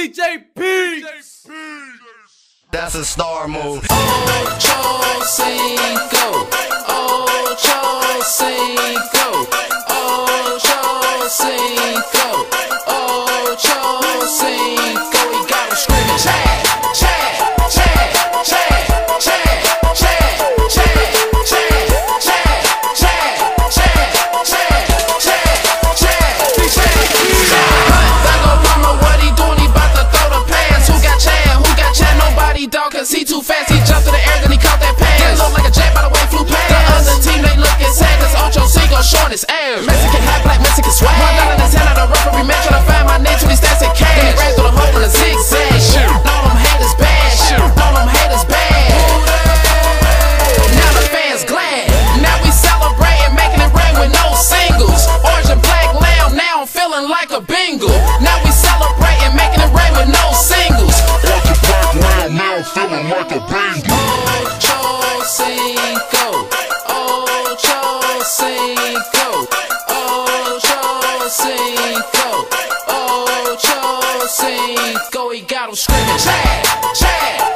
DJ Peace. That's a star move. Oh, Ocho too fast. He jumped to the air, then he caught that pass. Look like a jet by the way flew past. The other team, they looking sad, cause Ocho Cinco short his air. Mexican hat, black Mexican swag. One dollar in his hand, out of referee man, tryna find my name to these stats and cash. Then he ran through the hole in a zigzag. Shoot. All them haters bad. Shoot. All them haters bad. Now the fans glad. Now we celebrating, making it rain with no singles. Orange and black lamb, now I'm feeling like a Bengal. Now A bingo. Ocho cinco, ocho cinco, ocho cinco, ocho cinco. He got him screaming, Chad, Chad,